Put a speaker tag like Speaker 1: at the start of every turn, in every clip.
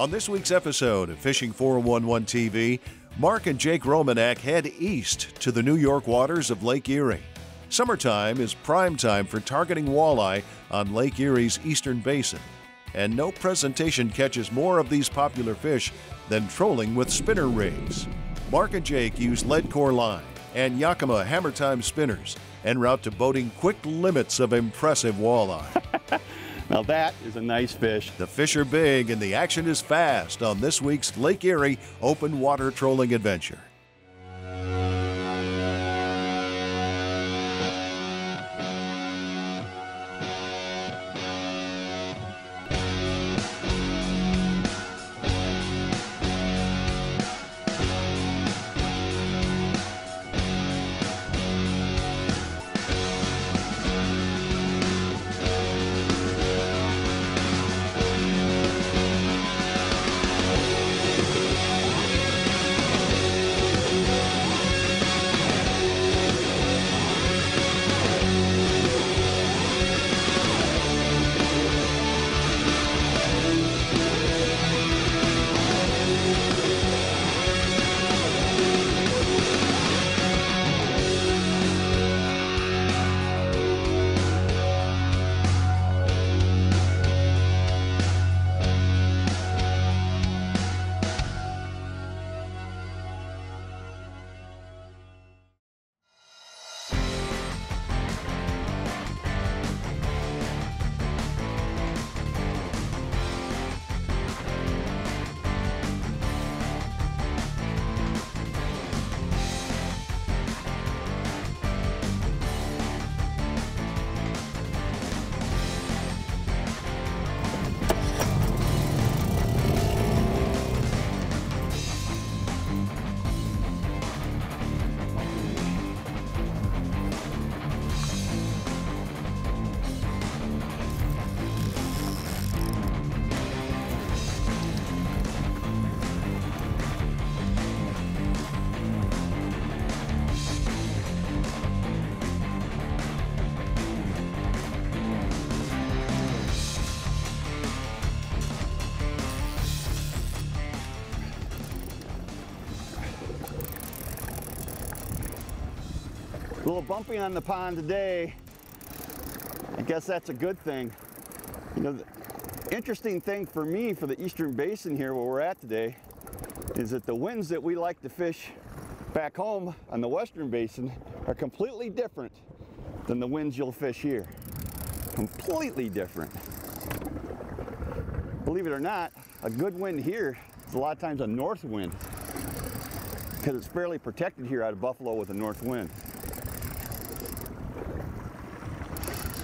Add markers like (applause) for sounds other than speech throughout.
Speaker 1: On this week's episode of Fishing 411 TV, Mark and Jake Romanack head east to the New York waters of Lake Erie. Summertime is prime time for targeting walleye on Lake Erie's eastern basin, and no presentation catches more of these popular fish than trolling with spinner rigs. Mark and Jake use lead core line and Yakima hammer time spinners en route to boating quick limits of impressive walleye.
Speaker 2: Now that is a nice fish.
Speaker 1: The fish are big and the action is fast on this week's Lake Erie open water trolling adventure.
Speaker 2: Little bumpy on the pond today. I guess that's a good thing. You know, the interesting thing for me for the Eastern Basin here where we're at today is that the winds that we like to fish back home on the Western Basin are completely different than the winds you'll fish here. Completely different. Believe it or not, a good wind here is a lot of times a north wind because it's fairly protected here out of Buffalo with a north wind.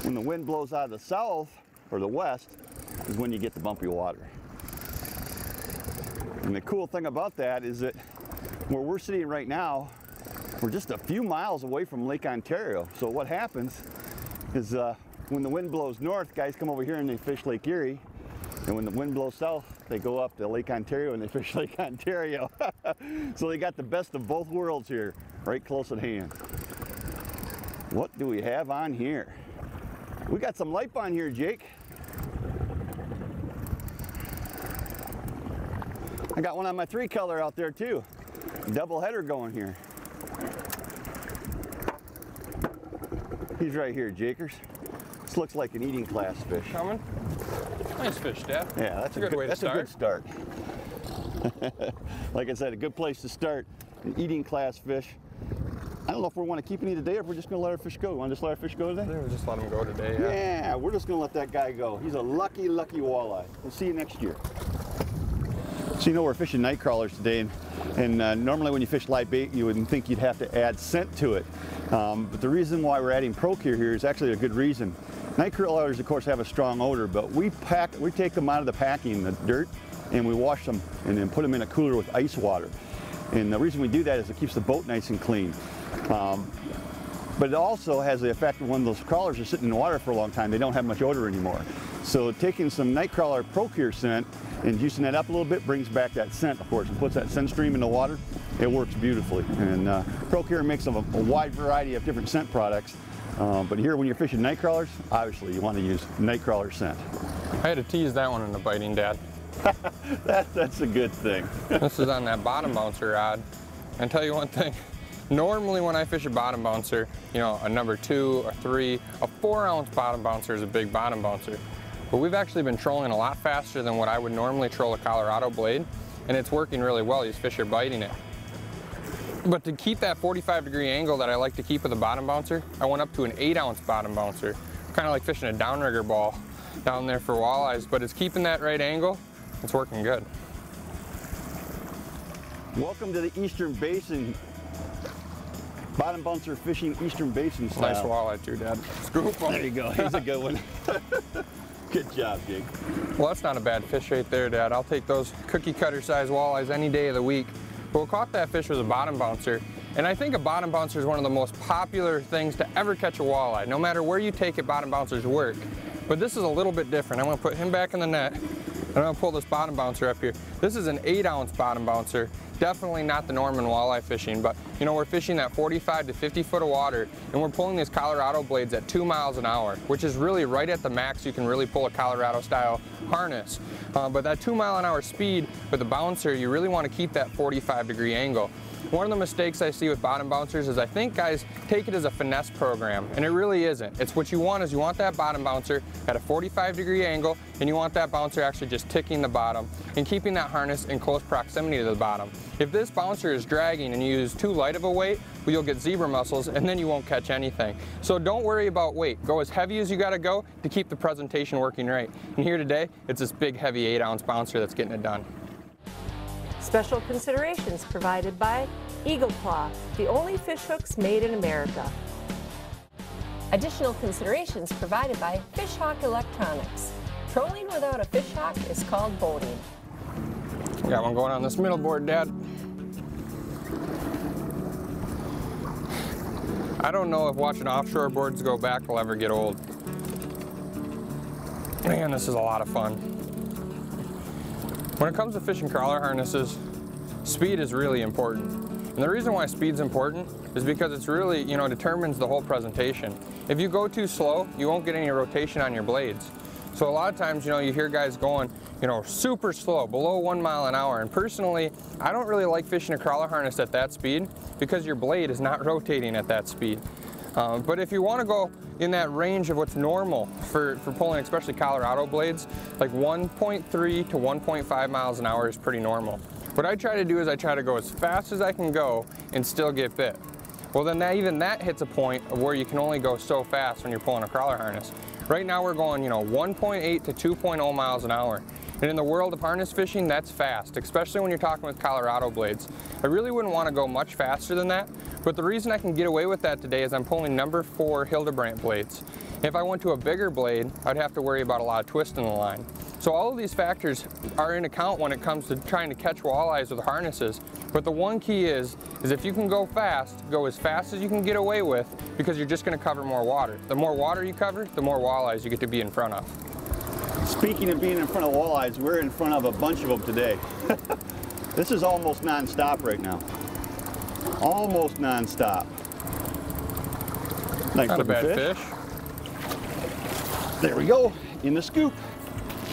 Speaker 2: When the wind blows out of the south or the west is when you get the bumpy water. And the cool thing about that is that where we're sitting right now, we're just a few miles away from Lake Ontario. So what happens is uh, when the wind blows north, guys come over here and they fish Lake Erie. And when the wind blows south, they go up to Lake Ontario and they (laughs) fish Lake Ontario. (laughs) so they got the best of both worlds here, right close at hand. What do we have on here? We got some light on here, Jake. I got one on my three color out there too. Double header going here. He's right here, Jakers. This looks like an eating class fish.
Speaker 3: Coming. Nice fish, Dad.
Speaker 2: Yeah, that's a,
Speaker 3: good, way to
Speaker 2: that's
Speaker 3: start.
Speaker 2: a good start. (laughs) like I said, a good place to start. An eating class fish. I don't know if we want to keep any today or if we're just going to let our fish go. Want to just let our fish go today?
Speaker 3: Yeah, just let him go today. Yeah.
Speaker 2: Yeah, we're just going to let that guy go. He's a lucky, lucky walleye. We'll see you next year. So you know we're fishing night crawlers today, and, and uh, normally when you fish live bait, you wouldn't think you'd have to add scent to it. Um, but the reason why we're adding Procure here is actually a good reason. Night crawlers, of course, have a strong odor, but we pack, we take them out of the packing, the dirt, and we wash them and then put them in a cooler with ice water. And the reason we do that is it keeps the boat nice and clean. Um, but it also has the effect when those crawlers are sitting in the water for a long time, they don't have much odor anymore. So taking some Nightcrawler Procure scent and juicing that up a little bit brings back that scent, of course, and puts that scent stream in the water. It works beautifully. And uh, Procure makes a, a wide variety of different scent products. Um, but here, when you're fishing night crawlers, obviously you want to use Nightcrawler scent.
Speaker 3: I had to tease that one in the biting, Dad. (laughs)
Speaker 2: that, that's a good thing.
Speaker 3: this is (laughs) on that bottom bouncer rod. And tell you one thing, normally when I fish a bottom bouncer, you know, a number two, a three, a four ounce bottom bouncer is a big bottom bouncer. But we've actually been trolling a lot faster than what I would normally troll a Colorado blade, and it's working really well. These fish are biting it. But to keep that 45 degree angle that I like to keep with a bottom bouncer, I went up to an eight ounce bottom bouncer. Kind of like fishing a downrigger ball down there for walleyes, but it's keeping that right angle. It's working good.
Speaker 2: Welcome to the Eastern Basin. Bottom bouncer fishing Eastern Basin style.
Speaker 3: Nice walleye too, Dad. Scoop
Speaker 2: There you go. He's a good one. (laughs) good job, Jake.
Speaker 3: Well, that's not a bad fish right there, Dad. I'll take those cookie cutter size walleyes any day of the week. But what caught that fish was a bottom bouncer. And I think a bottom bouncer is one of the most popular things to ever catch a walleye. No matter where you take it, bottom bouncers work. But this is a little bit different. I'm gonna put him back in the net. And I'm gonna pull this bottom bouncer up here. This is an eight ounce bottom bouncer. Definitely not the norm in walleye fishing, but you know, we're fishing that 45 to 50 foot of water and we're pulling these Colorado blades at two miles an hour, which is really right at the max you can really pull a Colorado style harness. Uh, but that two mile an hour speed with a bouncer, you really wanna keep that 45 degree angle. One of the mistakes I see with bottom bouncers is I think guys take it as a finesse program, and it really isn't. It's what you want is you want that bottom bouncer at a 45 degree angle, and you want that bouncer actually just ticking the bottom and keeping that harness in close proximity to the bottom. If this bouncer is dragging and you use too light of a weight, well, you'll get zebra mussels and then you won't catch anything. So don't worry about weight. Go as heavy as you gotta go to keep the presentation working right. And here today, it's this big heavy eight ounce bouncer that's getting it done.
Speaker 4: Special considerations provided by Eagle Claw, the only fish hooks made in America. Additional considerations provided by Fishhawk Electronics. Trolling without a fishhawk is called boating.
Speaker 3: Got one going on this middle board, Dad. I don't know if watching offshore boards go back will ever get old. Man, this is a lot of fun. When it comes to fishing crawler harnesses, speed is really important. And the reason why speed's important is because it's really, you know, determines the whole presentation. If you go too slow, you won't get any rotation on your blades. So a lot of times, you know, you hear guys going, you know, super slow, below one mile an hour. And personally, I don't really like fishing a crawler harness at that speed because your blade is not (laughs) rotating at that speed. Um, but if you want to go in that range of what's normal for, for pulling especially Colorado blades, like 1.3 to 1.5 miles an hour is pretty normal. What I try to do is I try to go as fast as I can go and still get bit. Well then that, even that hits a point of where you can only go so fast when you're pulling a crawler harness. Right now we're going, you know, 1.8 to 2.0 miles an hour. And in the world of harness fishing, that's fast, especially when you're talking with Colorado blades. I really wouldn't want to go much faster than that, but the reason I can get away with that today is I'm pulling number four Hildebrandt blades. If I went to a bigger blade, I'd have to worry about a lot of twist in the line. So all of these factors are in account when it comes to trying to catch walleyes with harnesses. But the one key is, is if you can go fast, go as fast as you can get away with because you're just gonna cover more water. The more water you cover, the more walleyes you get to be in front of.
Speaker 2: Speaking of being in front of walleyes, we're in front of a bunch of them today. (laughs) this is almost non-stop right now. Almost non-stop. Nice
Speaker 3: Not a bad fish.
Speaker 2: There we go, in the scoop.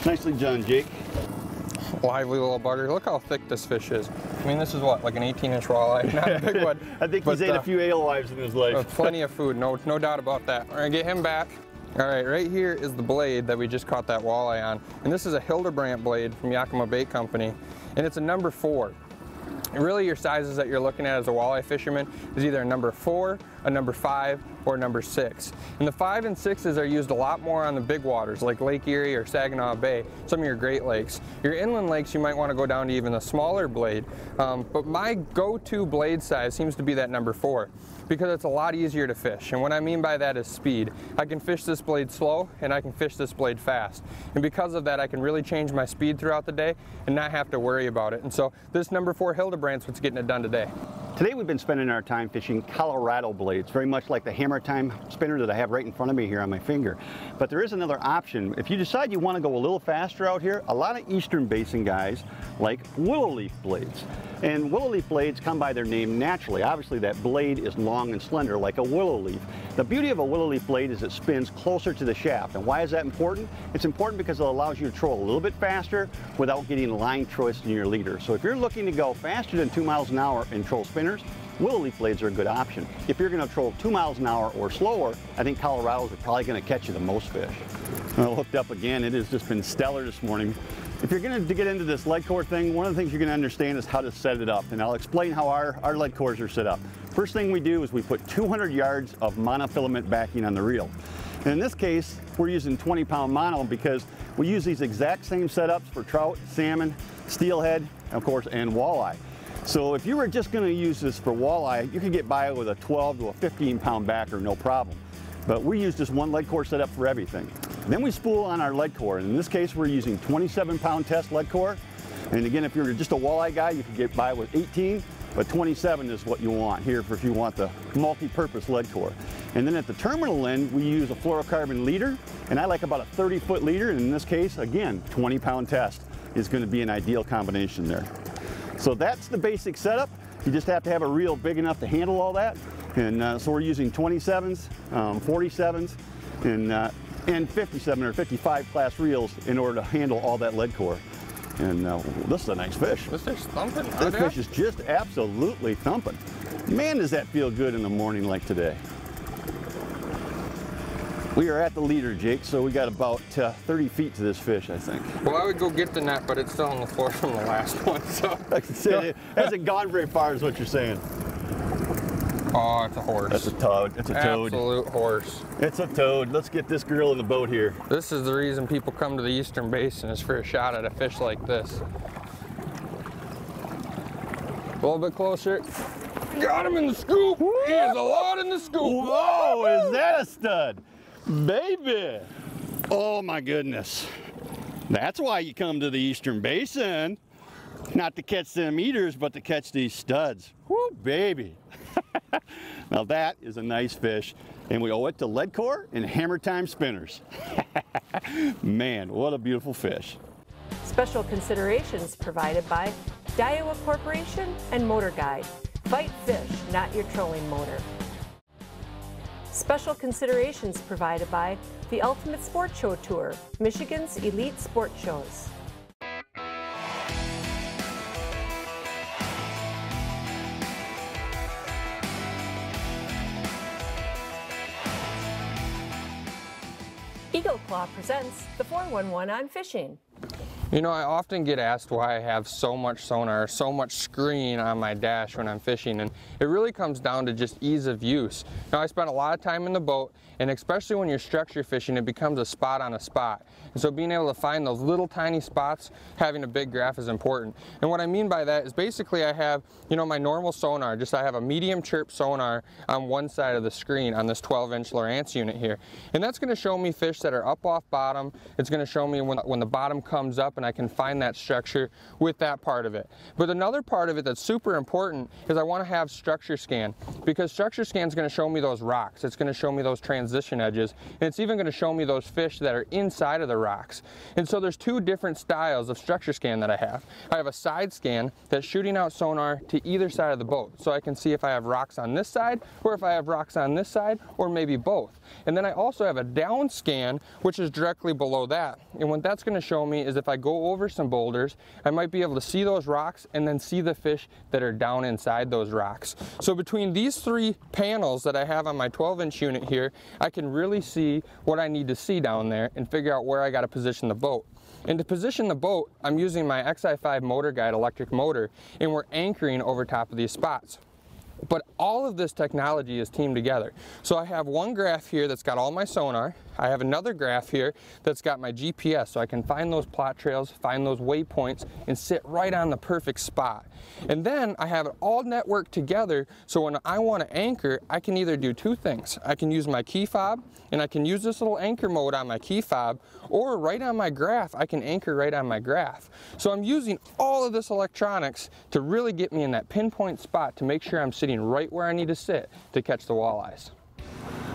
Speaker 2: Nicely done, Jake.
Speaker 3: Lively little bugger. Look how thick this fish is. I mean, this is what, like an 18 inch walleye? (laughs) Not a big (laughs) one.
Speaker 2: I think
Speaker 3: but,
Speaker 2: he's ate
Speaker 3: uh,
Speaker 2: a few alewives in his
Speaker 3: Uh,
Speaker 2: life.
Speaker 3: plenty of food, no, no doubt about that. We're gonna get him back. All right, right here is the blade that we just caught that walleye on. And this is a Hildebrandt blade from Yakima Bait Company. And it's a number four. And really your sizes that you're looking at as a walleye fisherman is either a number four, a number five, or number six. And the five and sixes are used a lot more on the big waters like Lake Erie or Saginaw Bay, some of your Great Lakes. Your inland lakes, you might want to go down to even a smaller blade. Um, but my go-to blade size seems to be that number four because it's a lot easier to fish. And what I mean by that is speed. I can fish this blade slow and I can fish this blade fast. And because of that, I can really change my speed throughout the day and not have to worry about it. And so this number four Hildebrandt's what's getting it done today.
Speaker 2: Today we've been spending our time fishing Colorado blades, very much like the hammer time spinner that I have right in front of me here on my finger. But there is another option. If you decide you want to go a little faster out here, a lot of eastern basin guys like willow leaf blades. And willow leaf blades come by their name naturally. Obviously that blade is long and slender like a willow leaf. The beauty of a willow leaf blade is it spins closer to the shaft. And why is that important? It's important because it allows you to troll a little bit faster without getting line choice in your leader. So if you're looking to go faster than two miles an hour in troll spinners, willow leaf blades are a good option. If you're going to troll two miles an hour or slower, I think Colorados are probably going to catch you the most fish. I looked up again. It has just been stellar this morning. If you're going to get into this lead core thing, one of the things you're going to understand is how to set it up. And I'll explain how our, our lead cores are set up. First thing we do is we put 200 yards of monofilament backing on the reel. And in this case, we're using 20 pound mono because we use these exact same setups for trout, salmon, steelhead, of course, and walleye. So if you were just going to use this for walleye, you could get by with a 12 to a 15 pound backer, no problem. But we use just one lead core setup for everything. Then we spool on our lead core. In this case, we're using 27 pound test lead core. And again, if you're just a walleye guy, you could get by with 18, but 27 is what you want here for if you want the multi-purpose lead core. And then at the terminal end, we use a fluorocarbon leader, and I like about a 30 foot leader, and in this case, again, 20 pound test is gonna be an ideal combination there. So that's the basic setup. You just have to have a reel big enough to handle all that. And uh, so we're using 27s, um, 47s, and uh, and 57 or 55 class reels in order to handle all that lead core. And uh, this is a nice fish.
Speaker 3: This fish thumping.
Speaker 2: This fish is just absolutely thumping. Man, does that feel good in the morning like today. We are at the leader, Jake, so we got about uh, 30 feet to this fish, I think.
Speaker 3: Well, I would go get the net, but it's still on the floor from the last (laughs) one, so.
Speaker 2: it hasn't gone very far, is what you're saying.
Speaker 3: Oh, it's a horse.
Speaker 2: That's a toad. It's a toad.
Speaker 3: Absolute horse.
Speaker 2: It's a toad. Let's get this girl in the boat here.
Speaker 3: This is the reason people come to the Eastern Basin is for a shot at a fish like this. A little bit closer. Got him in the scoop. He is a lot in the scoop.
Speaker 2: Whoa, is that a stud? Baby. Oh my goodness. That's why you come to the Eastern Basin. Not to catch them eaters, but to catch these studs. Whoo, baby. (laughs) now that is a nice fish, and we owe it to lead core and hammer time spinners. (laughs) Man, what a beautiful fish.
Speaker 4: Special considerations provided by Daiwa Corporation and Motor Guide. Fight fish, not your trolling motor. Special considerations provided by the Ultimate Sport Show Tour, Michigan's elite sport shows. Claw presents the 411 on fishing.
Speaker 3: You know, I often get asked why I have so much sonar, so much screen on my dash when I'm fishing, and it really comes down to just ease of use. Now, I spend a lot of time in the boat, and especially when you're structure fishing, it becomes a spot on a spot. And so being able to find those little tiny spots, having a big graph is important. And what I mean by that is basically I have, you know, my normal sonar, just I have a medium chirp sonar on one side of the screen on this 12 inch Lowrance unit here. And that's gonna show me fish that are up off bottom. It's gonna show me when, when the bottom comes up and I can find that structure with that part of it. But another part of it that's super important is I wanna have structure scan because structure scan is gonna show me those rocks. It's gonna show me those transition edges. And it's even gonna show me those fish that are inside of the rocks. And so there's two different styles of structure scan that I have. I have a side scan that's shooting out sonar to either side of the boat. So I can see if I have rocks on this side or if I have rocks on this side or maybe both. And then I also have a down scan which is directly below that. And what that's going to show me is if I go over some boulders, I might be able to see those rocks and then see the fish that are down inside those rocks. So between these three panels that I have on my 12 inch unit here, I can really see what I need to see down there and figure out where I got to position the boat. And to position the boat, I'm using my XI5 Motor Guide electric motor, and we're anchoring over top of these spots. But all of this technology is teamed together. So I have one graph here that's got all my sonar. I have another graph here that's got my GPS so I can find those plot trails, find those waypoints, and sit right on the perfect spot. And then I have it all networked together so when I want to anchor, I can either do two things. I can use my key fob and I can use this little anchor mode on my key fob or right on my graph, I can anchor right on my graph. So I'm using all of this electronics to really get me in that pinpoint spot to make sure I'm sitting right where I need to sit to catch the walleyes.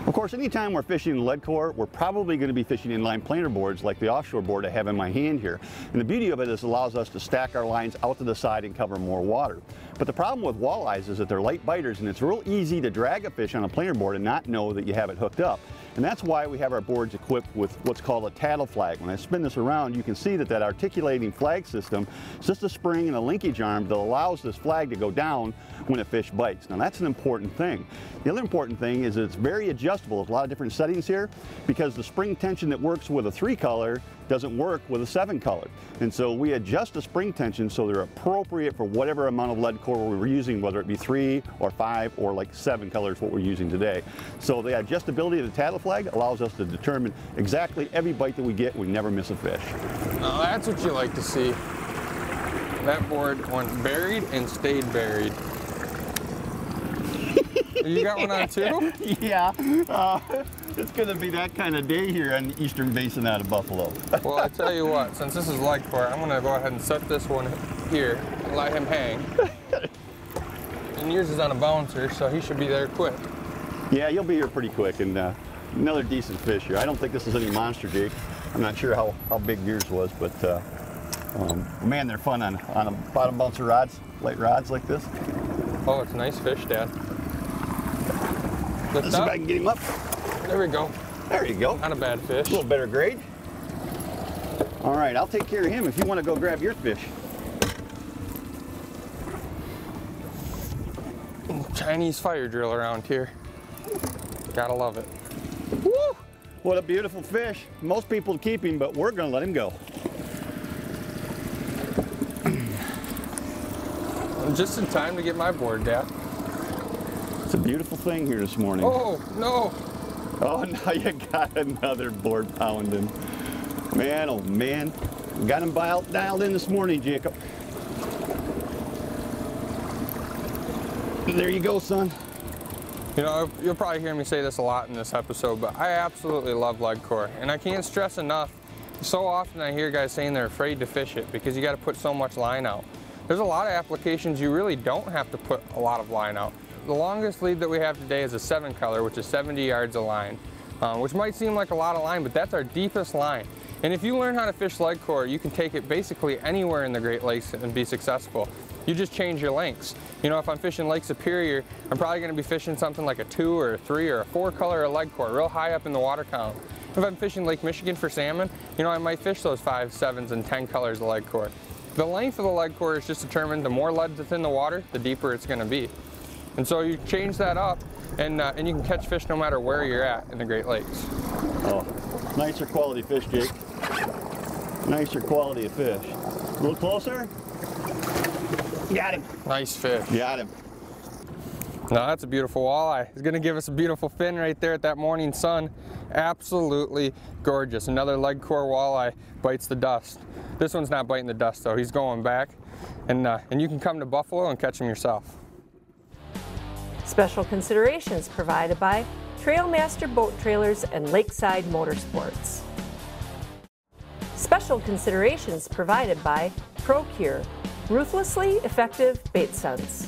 Speaker 2: Of course, anytime we're fishing lead core, we're probably going to be fishing inline planer boards like the offshore board I have in my hand here. And the beauty of it is it allows us to stack our lines out to the side and cover more water. But the problem with walleyes is that they're light biters and it's real easy to drag a fish on a planer board and not know that you have it hooked up. And that's why we have our boards equipped with what's called a tattle flag. When I spin this around, you can see that that articulating flag system is just a spring and a linkage arm that allows this flag to go down when a fish bites. Now that's an important thing. The other important thing is it's very adjustable. There's a lot of different settings here because the spring tension that works with a three color doesn't work with a seven color. And so we adjust the spring tension so they're appropriate for whatever amount of lead core we're using, whether it be three or five or like seven colors what we're using today. So the adjustability of the tattle flag allows us to determine exactly every bite that we get, we never miss a fish.
Speaker 3: Now that's what you like to see. That board went buried and stayed buried. (laughs) you got one on too?
Speaker 2: yeah. Uh, it's going to be that kind of day here on the eastern basin out of Buffalo. (laughs)
Speaker 3: well, I tell you what, since this is core, I'm going to go ahead and set this one here and let him hang. (laughs) and yours is on a bouncer, so he should be there quick.
Speaker 2: Yeah, you'll be here pretty quick, and uh, another decent fish here. I don't think this is any monster, Jake. I'm not sure how, how big yours was, but uh, um, man, they're fun on, on a bottom bouncer rods, light rods like this.
Speaker 3: Oh, it's a nice fish, Dad.
Speaker 2: Lift Let's see if I can get him up.
Speaker 3: There we go.
Speaker 2: There you go.
Speaker 3: Not a bad fish.
Speaker 2: A little better grade. All right, I'll take care of him if you want to go grab your fish.
Speaker 3: Chinese fire drill around here. Gotta love it.
Speaker 2: What a beautiful fish. Most people keep him, but we're gonna let him go. (clears throat)
Speaker 3: Just in time to get my board, Dad.
Speaker 2: It's a beautiful thing here this morning.
Speaker 3: Oh, no.
Speaker 2: Oh, (laughs) now you got another board pounding. Man, oh man. Got him dialed in this morning, Jacob. There you go, son.
Speaker 3: You know, you'll probably hear me say this a lot in this episode, but I absolutely love lead core. And I can't stress enough, so often I hear guys saying they're afraid to fish it because you got to put so much line out. There's a lot of applications you really don't have to put a lot of line out. The longest lead that we have today is a seven color, which is 70 yards of line, um, which might seem like a lot of line, but that's our deepest line. And if you learn how to fish lead core, you can take it basically anywhere in the Great Lakes and be successful. You just change your lengths. You know, if I'm fishing Lake Superior, I'm probably gonna be fishing something like a two or a three or a four color of lead core, real high up in the water column. If I'm fishing Lake Michigan for salmon, you know, I might fish those five, sevens, and 10 colors of lead core. The length of the lead core is just determined, the more lead that's in the water, the deeper it's gonna be. And so you change that up and, uh, and you can catch fish no matter where you're at in the Great Lakes.
Speaker 2: Oh, nicer quality fish, Jake. Nicer quality of fish. A little closer. Got him.
Speaker 3: Nice fish.
Speaker 2: Got him.
Speaker 3: Now that's a beautiful walleye. He's gonna give us a beautiful fin right there at that morning sun. Absolutely gorgeous. Another lead core walleye bites the dust. This one's not biting the dust though. He's going back. And, uh, and you can come to Buffalo and catch him yourself.
Speaker 4: Special considerations provided by Trailmaster Boat Trailers and Lakeside Motorsports. Special considerations provided by ProCure, ruthlessly effective bait suds.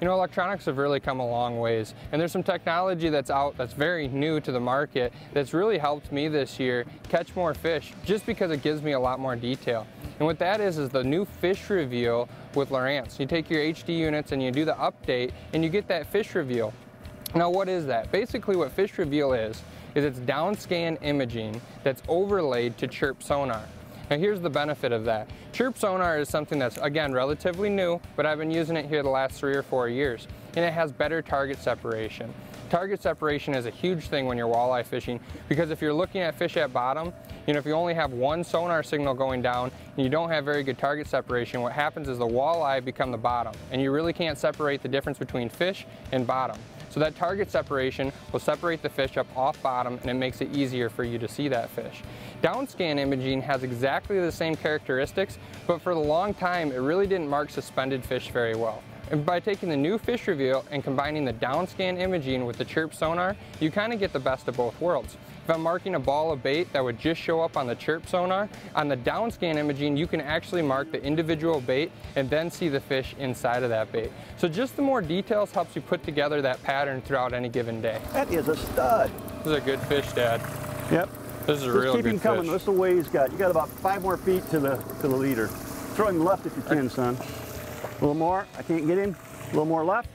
Speaker 3: You know, electronics have really come a long ways, and there's some technology that's out that's very new to the market that's really helped me this year catch more fish just because it gives me a lot more detail. And what that is, is the new fish reveal with Lowrance. You take your HD units and you do the update and you get that fish reveal. Now what is that? Basically what fish reveal is, is it's downscan imaging that's overlaid to chirp sonar. Now here's the benefit of that. Chirp sonar is something that's, again, relatively new, but I've been using it here the last three or four years, and it has better target separation. Target separation is a huge thing when you're walleye fishing because if you're looking at fish at bottom, you know, if you only have one sonar signal going down and you don't have very good target separation, what happens is the walleye become the bottom and you really can't separate the difference between fish and bottom. So that target separation will separate the fish up off bottom and it makes it easier for you to see that fish. Downscan imaging has exactly the same characteristics, but for a long time it really didn't mark suspended fish very well. And by taking the new fish reveal and combining the downscan imaging with the chirp sonar, you kind of get the best of both worlds. If if I'm marking a ball of bait that would just show up on the chirp sonar, on the downscan imaging, you can actually mark the individual bait and then see the fish inside of that bait. So just the more details helps you put together that pattern throughout any given day.
Speaker 2: That is a stud.
Speaker 3: This is a good fish, Dad.
Speaker 2: Yep.
Speaker 3: This is a
Speaker 2: Just
Speaker 3: real
Speaker 2: keep
Speaker 3: good
Speaker 2: him coming.
Speaker 3: fish.
Speaker 2: This is the way he's got. You got about five more feet to the to the leader. Throw him left if you can, son. A little more. I can't get him. A little more left.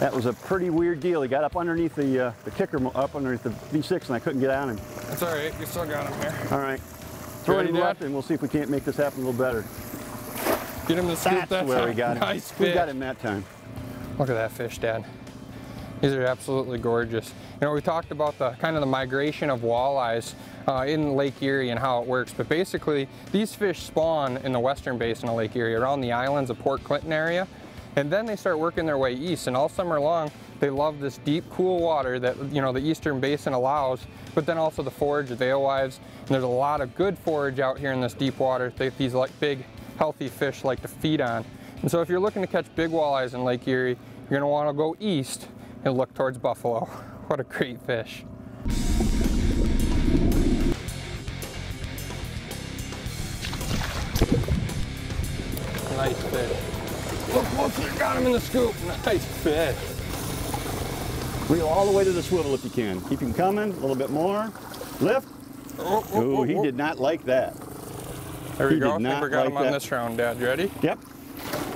Speaker 2: That was a pretty weird deal. He got up underneath the uh, the kicker, up underneath the V6, and I couldn't get on him.
Speaker 3: That's all right. You still got him here.
Speaker 2: All right. Throw
Speaker 3: Ready,
Speaker 2: him
Speaker 3: Dad?
Speaker 2: left, and we'll see if we can't make this happen a little better.
Speaker 3: Get him to scoop
Speaker 2: That's
Speaker 3: that
Speaker 2: where
Speaker 3: time.
Speaker 2: we got (laughs) him.
Speaker 3: Nice
Speaker 2: We got him that time.
Speaker 3: Look at that fish, Dad. These are absolutely gorgeous. You know, we talked about the kind of the migration of walleyes uh, in Lake Erie and how it works, but basically these fish spawn in the western basin of Lake Erie around the islands of Port Clinton area, and then they start working their way east, and all summer long they love this deep, cool water that you know the eastern basin allows, but then also the forage of alewives, and there's a lot of good forage out here in this deep water that these like big, healthy fish like to feed on. And so if you're looking to catch big walleyes in Lake Erie, you're gonna wanna go east and look towards Buffalo. (laughs) What a great fish. Nice fish. Look, look, you got him in the scoop. Nice fish.
Speaker 2: Reel all the way to the swivel if you can. Keep him coming. A little bit more. Lift.
Speaker 3: Oh, oh,
Speaker 2: Ooh,
Speaker 3: oh,
Speaker 2: he
Speaker 3: oh.
Speaker 2: did not like that.
Speaker 3: There we
Speaker 2: he
Speaker 3: go. I think we got him on
Speaker 2: that.
Speaker 3: this round, Dad. You ready?
Speaker 2: Yep.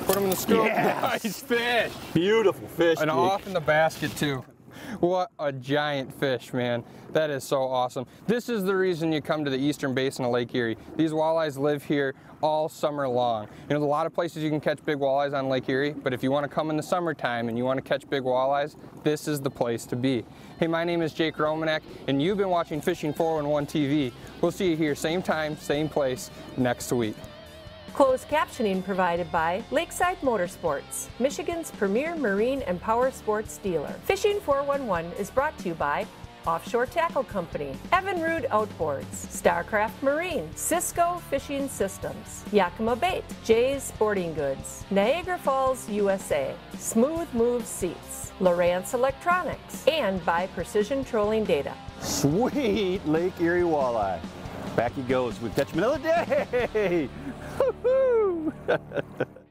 Speaker 3: Put him in the scoop.
Speaker 2: Yes.
Speaker 3: Nice fish.
Speaker 2: Beautiful fish.
Speaker 3: And
Speaker 2: Jake.
Speaker 3: off in the basket too. What a giant fish, man. That is so awesome. This is the reason you come to the eastern basin of Lake Erie. These walleyes live here all summer long. You know, there's a lot of places you can catch big walleyes on Lake Erie, but if you want to come in the summertime and you want to catch big walleyes, this is the place to be. Hey, my name is Jake Romanack, and you've been watching Fishing 411 TV. We'll see you here same time, same place next week.
Speaker 4: Closed captioning provided by Lakeside Motorsports, Michigan's premier marine and power sports dealer. Fishing 411 is brought to you by Offshore Tackle Company, Evinrude Outboards, Starcraft Marine, Cisco Fishing Systems, Yakima Bait, Jay's Sporting Goods, Niagara Falls, USA, Smooth Move Seats, Lowrance Electronics, and by Precision Trolling Data.
Speaker 2: Sweet Lake Erie walleye. Back he goes. Catch him another day. (laughs) Woo-hoo. (laughs)